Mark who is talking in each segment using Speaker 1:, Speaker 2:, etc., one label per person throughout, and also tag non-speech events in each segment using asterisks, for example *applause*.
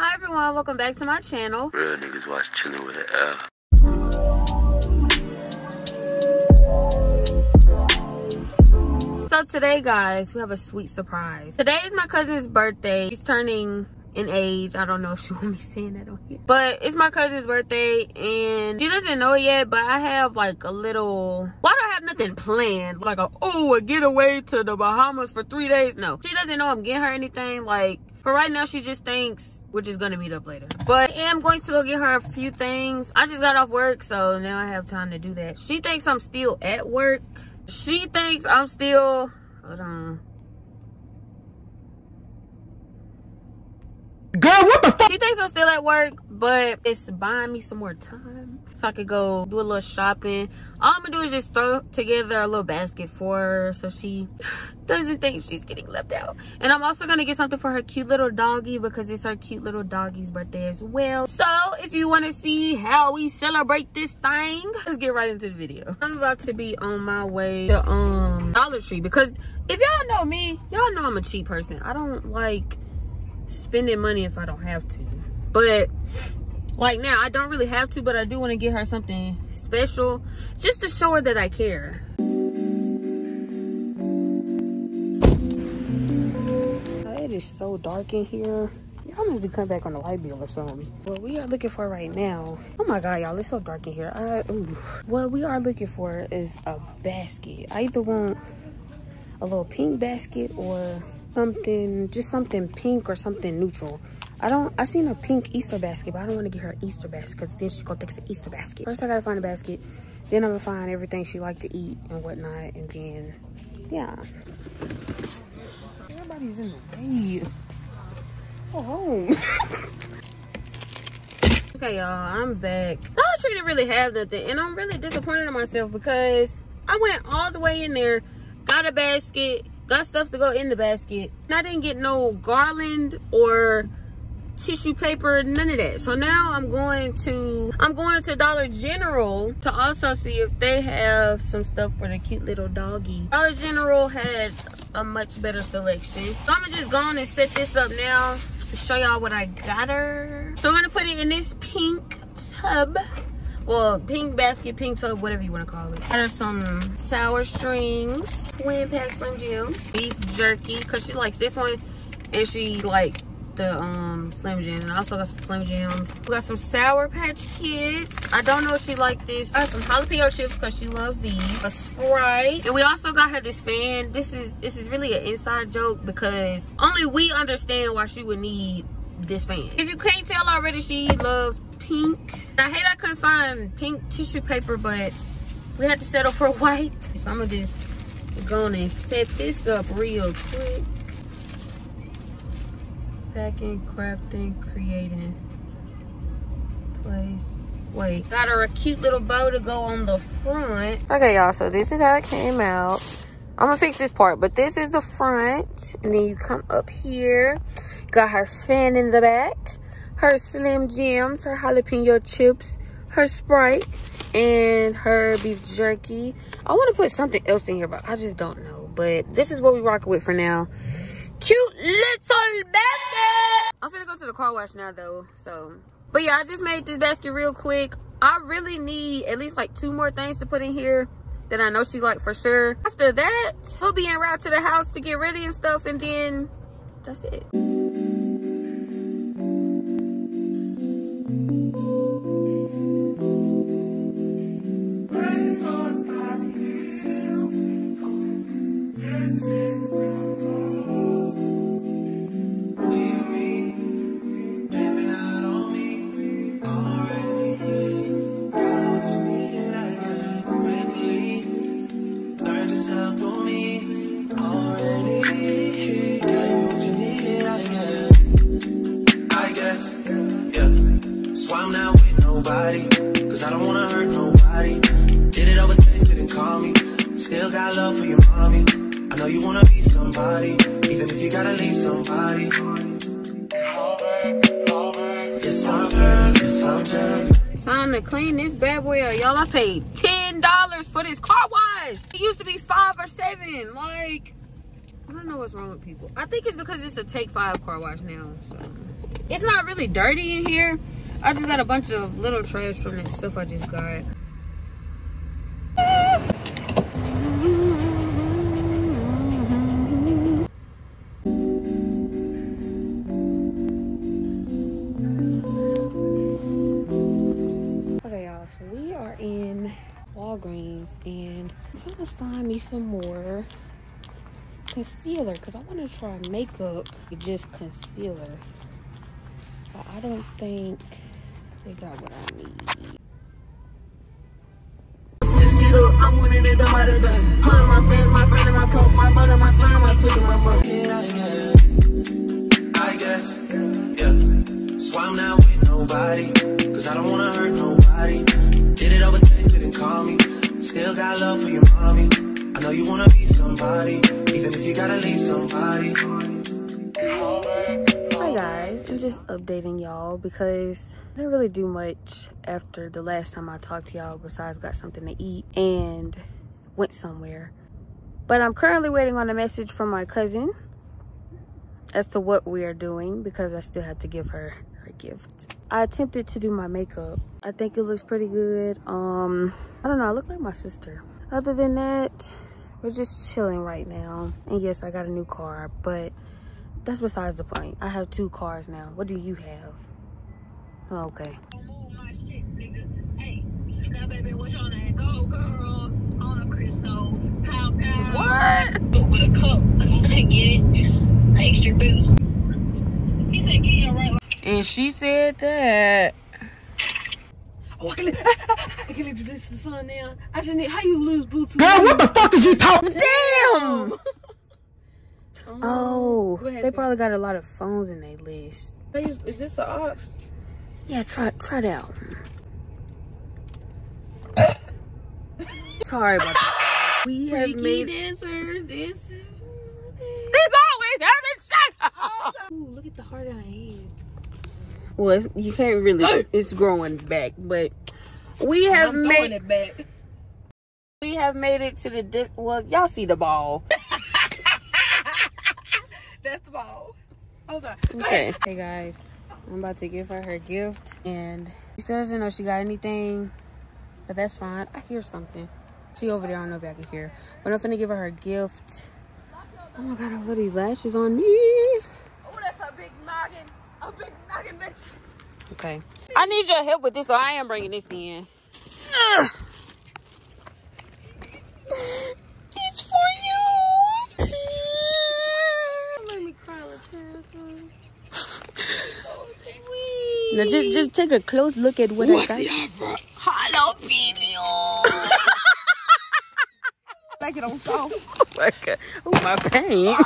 Speaker 1: Hi everyone, welcome back to my channel.
Speaker 2: Real niggas watch chillin' with an L.
Speaker 1: So today guys, we have a sweet surprise. Today is my cousin's birthday. She's turning in age. I don't know if she *laughs* want me saying that on here. But it's my cousin's birthday and she doesn't know it yet, but I have like a little, why do I have nothing planned? Like a, oh, a getaway to the Bahamas for three days. No, she doesn't know I'm getting her anything. Like for right now, she just thinks we're just gonna meet up later. But I am going to go get her a few things. I just got off work, so now I have time to do that. She thinks I'm still at work. She thinks I'm still, hold on.
Speaker 3: Girl, what the fuck?
Speaker 1: She thinks I'm still at work, but it's buying me some more time so I could go do a little shopping. All I'm gonna do is just throw together a little basket for her so she *laughs* doesn't think she's getting left out. And I'm also gonna get something for her cute little doggy because it's her cute little doggy's birthday as well. So if you wanna see how we celebrate this thing, let's get right into the video. I'm about to be on my way to um Dollar Tree because if y'all know me, y'all know I'm a cheap person. I don't like spending money if I don't have to. But like now, I don't really have to, but I do want to get her something special just to show her that I care. It is so dark in here. Y'all must be coming back on the light bill or something. What we are looking for right now. Oh my God, y'all, it's so dark in here. I. What we are looking for is a basket. I either want a little pink basket or something, just something pink or something neutral. I don't, I seen a pink Easter basket, but I don't want to get her Easter basket because then she's going to take an Easter basket. First, I got to find a basket. Then I'm going to find everything she like to eat and whatnot. And then, yeah. Everybody's in the way. Oh. home. *laughs* okay, y'all, I'm back. Dollar Tree didn't really have nothing. And I'm really disappointed in myself because I went all the way in there, got a basket, got stuff to go in the basket. And I didn't get no garland or tissue paper, none of that. So now I'm going to, I'm going to Dollar General to also see if they have some stuff for the cute little doggy. Dollar General had a much better selection. So I'm gonna just go on and set this up now to show y'all what I got her. So I'm gonna put it in this pink tub well pink basket pink tub whatever you want to call it there's some sour strings twin pack slim jims beef jerky because she likes this one and she like the um slim jim. And I also got some slim jims. We got some sour patch kids. I don't know if she like this. I got some jalapeno chips because she loves these. A sprite. And we also got her this fan. This is this is really an inside joke because only we understand why she would need this fan. If you can't tell already she loves pink. I hate I couldn't find pink tissue paper, but we had to settle for *laughs* white. So I'm gonna just go and set this up real quick. Packing, crafting, creating. Place. Wait, got her a cute little bow to go on the front. Okay, y'all, so this is how it came out. I'm gonna fix this part, but this is the front. And then you come up here. Got her fan in the back her Slim Jims, her jalapeno chips, her Sprite, and her beef jerky. I want to put something else in here, but I just don't know. But this is what we rock with for now. Cute little basket! I'm gonna go to the car wash now, though. So, but yeah, I just made this basket real quick. I really need at least like two more things to put in here that I know she like for sure. After that, we'll be en route to the house to get ready and stuff, and then that's it.
Speaker 4: I know you wanna be somebody. Even if you gotta leave somebody. Yes, I'm yes, I'm.
Speaker 1: Time to clean this bad boy up. Y'all, I paid $10 for this car wash. It used to be five or seven. Like, I don't know what's wrong with people. I think it's because it's a take five car wash now. So. it's not really dirty in here. I just got a bunch of little trash from that stuff I just got. And I'm trying to find me some more concealer because I want to try makeup just concealer. But I don't think they got what I need.
Speaker 4: I'm. Yeah, I'm not with nobody. Cause I don't wanna hurt nobody. Did it over text, didn't call me. Still got love for your mommy. I know you wanna be somebody. Even if you gotta leave somebody.
Speaker 1: Hi guys, I'm just updating y'all because I didn't really do much after the last time I talked to y'all besides got something to eat and went somewhere. But I'm currently waiting on a message from my cousin as to what we are doing because I still have to give her her gift. I attempted to do my makeup. I think it looks pretty good. Um, I don't know, I look like my sister. Other than that, we're just chilling right now. And yes, I got a new car, but that's besides the point. I have two cars now. What do you have? Oh, okay.
Speaker 3: shit. Hey, now baby, what you on that? Go, girl. On a crystal. Pow, pow. What? With a cup. *laughs* Get it? Extra boost. He said, get your right.
Speaker 1: And she said that.
Speaker 5: Oh, *laughs* I can, li- I can leave this to the sun now. I just need, how you lose Bluetooth?
Speaker 6: Girl, what the fuck is you talking?
Speaker 1: Damn!
Speaker 5: Um, *laughs*
Speaker 1: Oh,
Speaker 5: What
Speaker 1: they probably got a lot of phones in their list.
Speaker 5: They use- Is this an ox?
Speaker 1: Yeah, try try it out. *laughs* Sorry about that. We have
Speaker 5: Freaky
Speaker 1: made
Speaker 5: dancer, dancer.
Speaker 1: There's always having shut
Speaker 5: Ooh, look at the heart I have.
Speaker 1: Well, it's, you can't really. *gasps* It's growing back, but we have
Speaker 5: I'm
Speaker 1: made
Speaker 5: it back.
Speaker 1: we have made it to the. Dis- well, y'all see the ball. *laughs*
Speaker 5: That's the ball. Hold on.
Speaker 1: Okay. Hey guys, I'm about to give her her gift, and she still doesn't know she got anything, but that's fine. I hear something. She over there. I don't know if I can hear, but I'm finna give her her gift. Oh my god, I love these lashes on me.
Speaker 5: Oh, that's a big noggin. A big noggin, bitch.
Speaker 1: Okay. I need your help with this, so I am bringing this in. Ugh. *sighs* It's for you.
Speaker 5: Let me cry, Latasha. *sighs*
Speaker 1: Now just just take a close look at what I got.
Speaker 5: Hello, baby. *laughs* like it on soft. *laughs*
Speaker 1: Oh my god. Oh my pain. *laughs*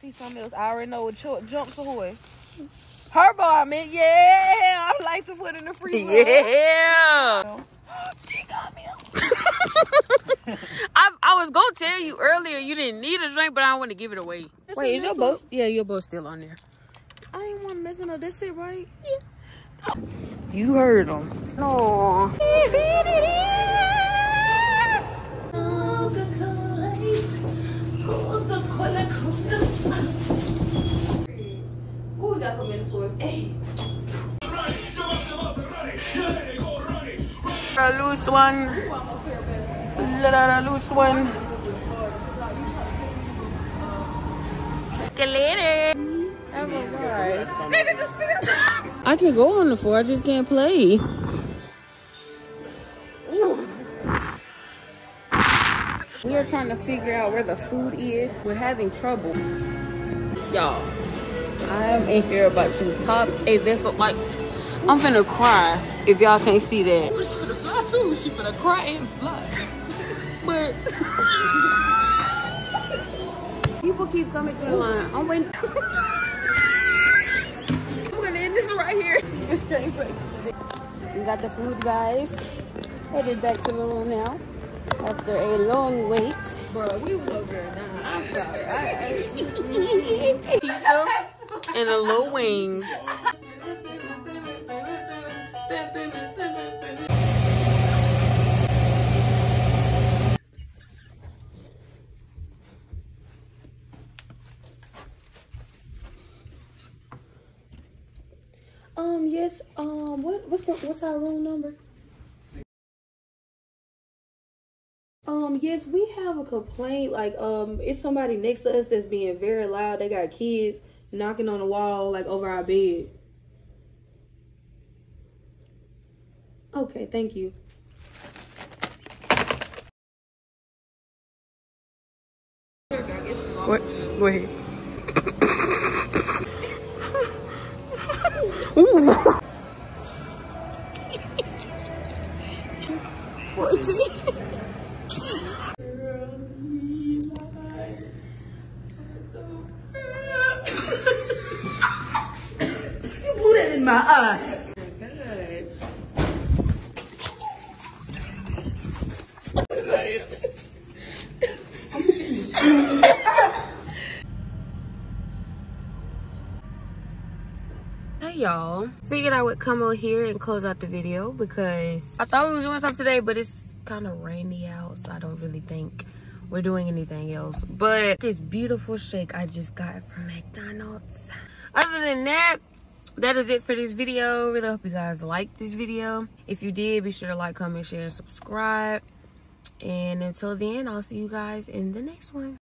Speaker 5: See something else. I already know what ch- jumps ahoy. Her vomit, yeah. I like to put in the freezer.
Speaker 1: Yeah. *gasps* she got me. *laughs* I, I was gonna tell you earlier you didn't need a drink, but I don't want to give it away.
Speaker 5: This
Speaker 1: Wait,
Speaker 5: is
Speaker 1: is your
Speaker 5: this
Speaker 1: boat? Yeah, your boat's still on there.
Speaker 5: I ain't want to mess it up. That's it, right? Yeah.
Speaker 1: You heard him. No.
Speaker 5: Got so many stores. Hey.
Speaker 1: A loose one. Little loose one. See you later.
Speaker 5: Have a ride.
Speaker 1: I can go on the floor, I just can't play. We are trying to figure out where the food is. We're having trouble. Y'all, I am in here about to pop a vessel. Like, I'm finna cry if y'all can't see that.
Speaker 5: She's finna fly too. She finna cry and fly.
Speaker 1: But people keep coming through the line. I'm waiting. I'm gonna end this right here.
Speaker 5: It's.
Speaker 1: We got the food, guys. Headed back to the room now after a long wait.
Speaker 5: Bro, we was over there now. I'm sorry. I, I, *laughs*
Speaker 1: Pizza and a little wing.
Speaker 5: Um, yes. Um, what what's the what's our room number? Um, yes, we have a complaint. Like, um, it's somebody next to us that's being very loud. They got kids knocking on the wall, like over our bed. Okay, thank you.
Speaker 1: What? Go ahead. *laughs* Ooh.
Speaker 6: My eye.
Speaker 1: Hey y'all. Figured I would come on here and close out the video because I thought we was doing something today, but it's kind of rainy out, so I don't really think we're doing anything else. But this beautiful shake I just got from McDonald's. Other than that, that is it for this video. Really hope you guys liked this video. If you did, be sure to like, comment, share, and subscribe. And until then, I'll see you guys in the next one.